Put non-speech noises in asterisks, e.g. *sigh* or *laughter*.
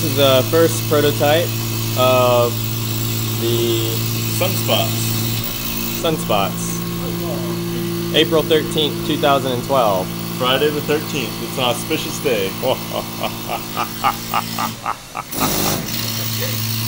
This is the first prototype of the Sunspots. Sunspots. April 13th, 2012. Friday the 13th. It's an auspicious day. *laughs* *laughs*